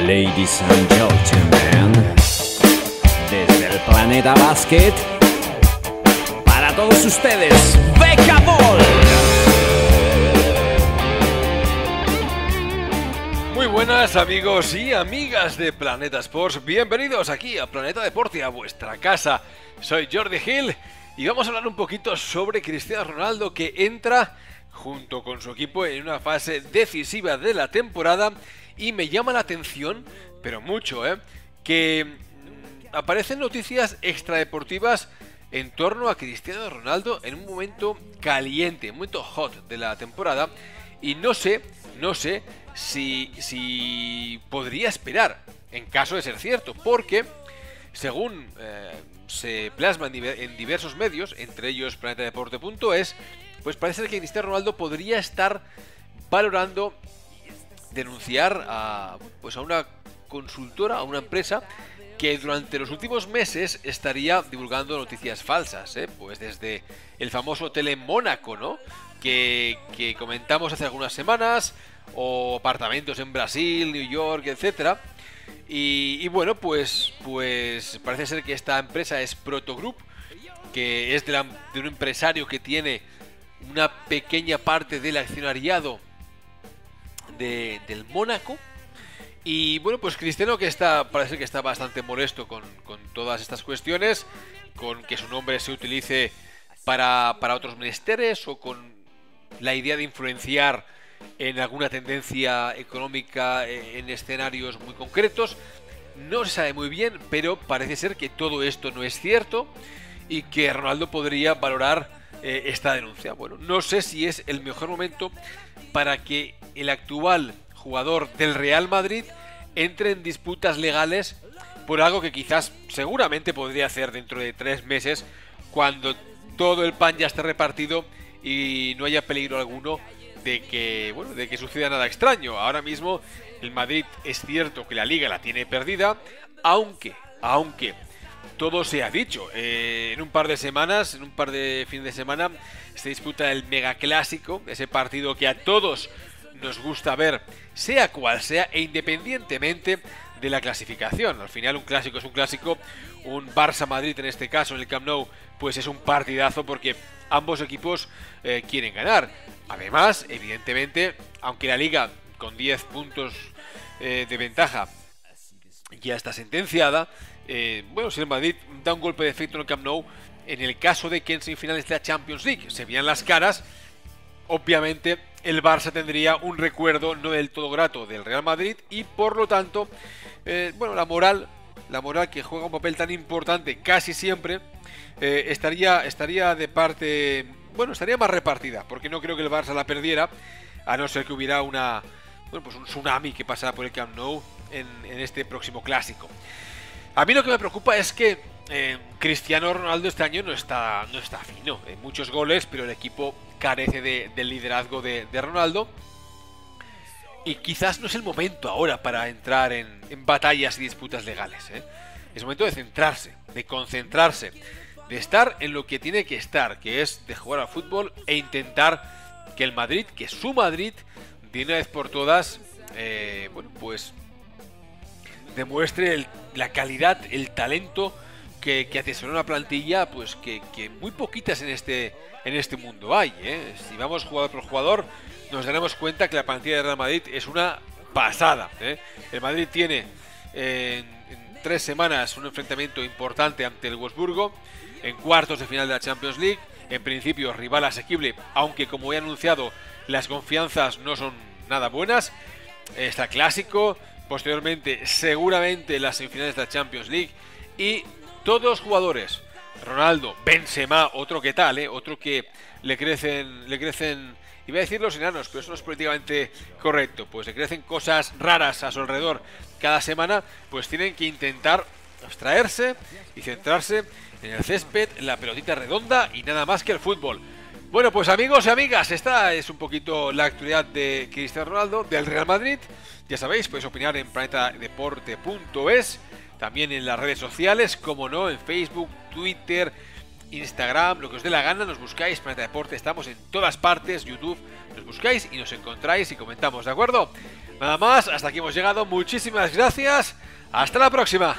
Ladies and gentlemen, desde el planeta Basket, para todos ustedes, Beca Ball. Muy buenas amigos y amigas de Planeta Sports, bienvenidos aquí a Planeta Deporte, a vuestra casa. Soy Jordi Hill y vamos a hablar un poquito sobre Cristiano Ronaldo que entra junto con su equipo en una fase decisiva de la temporada y me llama la atención, pero mucho, ¿eh? que mm, aparecen noticias extradeportivas en torno a Cristiano Ronaldo en un momento caliente, un momento hot de la temporada y no sé, no sé si, si podría esperar en caso de ser cierto, porque según eh, se plasma en diversos medios, entre ellos planetadeporte.es, pues parece que Cristiano Ronaldo podría estar valorando denunciar a, pues a una consultora, a una empresa que durante los últimos meses estaría divulgando noticias falsas, ¿eh? pues desde el famoso hotel en Mónaco, ¿no? Que, que, comentamos hace algunas semanas, o apartamentos en Brasil, New York, etcétera. Y, y, bueno, pues, pues parece ser que esta empresa es Protogroup, que es de un empresario que tiene una pequeña parte del accionariado del Mónaco. Y bueno, pues Cristiano que está, parece que está bastante molesto con, todas estas cuestiones, con que su nombre se utilice para, para otros menesteres o con la idea de influenciar en alguna tendencia económica eh, en escenarios muy concretos. No se sabe muy bien, pero parece ser que todo esto no es cierto y que Ronaldo podría valorar eh, esta denuncia. Bueno, no sé si es el mejor momento para que el actual jugador del Real Madrid entre en disputas legales por algo que quizás seguramente podría hacer dentro de tres meses cuando todo el pan ya esté repartido y no haya peligro alguno de que bueno de que suceda nada extraño ahora mismo el Madrid es cierto que la liga la tiene perdida aunque aunque todo se ha dicho eh, en un par de semanas en un par de fines de semana se disputa el mega clásico ese partido que a todos nos gusta ver, sea cual sea, e independientemente de la clasificación. Al final un clásico es un clásico, un Barça-Madrid en este caso, en el Camp Nou, pues es un partidazo porque ambos equipos eh, quieren ganar. Además, evidentemente, aunque la liga con 10 puntos eh, de ventaja ya está sentenciada, eh, bueno, si el Madrid da un golpe de efecto en el Camp Nou, en el caso de que en semifinales de la Champions League se vean las caras, obviamente el Barça tendría un recuerdo no del todo grato del Real Madrid y por lo tanto, eh, bueno, la moral, la moral que juega un papel tan importante casi siempre, eh, estaría, estaría de parte, bueno, estaría más repartida, porque no creo que el Barça la perdiera, a no ser que hubiera una, bueno, pues un tsunami que pasara por el Camp Nou en, en este próximo clásico. A mí lo que me preocupa es que eh, Cristiano Ronaldo este año no está, no está fino. Hay muchos goles, pero el equipo carece de, del liderazgo de, Ronaldo. Y quizás no es el momento ahora para entrar en, batallas y disputas legales. ¿eh? Es momento de centrarse, de concentrarse, de estar en lo que tiene que estar, que es de jugar al fútbol e intentar que el Madrid, que su Madrid, de una vez por todas, eh, bueno, pues demuestre la calidad, el talento que, que atesora una plantilla pues que, muy poquitas en este, en este mundo hay. ¿eh? Si vamos jugador por jugador, nos daremos cuenta que la plantilla de Real Madrid es una pasada. ¿eh? El Madrid tiene en, tres semanas un enfrentamiento importante ante el Wolfsburgo, en cuartos de final de la Champions League. En principio, rival asequible, aunque como he anunciado, las confianzas no son nada buenas. Está clásico, posteriormente, seguramente las semifinales de la Champions League y todos los jugadores, Ronaldo, Benzema, otro que tal, ¿eh? otro que le crecen, le crecen, iba a decir los enanos, pero eso no es políticamente correcto, pues le crecen cosas raras a su alrededor cada semana, pues tienen que intentar abstraerse y centrarse en el césped, en la pelotita redonda y nada más que el fútbol. Bueno, pues amigos y amigas, esta es un poquito la actualidad de Cristiano Ronaldo, del Real Madrid. Ya sabéis, podéis opinar en planetadeporte.es también en las redes sociales, como no, en Facebook, Twitter, Instagram, lo que os dé la gana, nos buscáis, Planeta Deporte, estamos en todas partes, YouTube, nos buscáis y nos encontráis y comentamos, ¿de acuerdo? Nada más, hasta aquí hemos llegado. Muchísimas gracias. Hasta la próxima.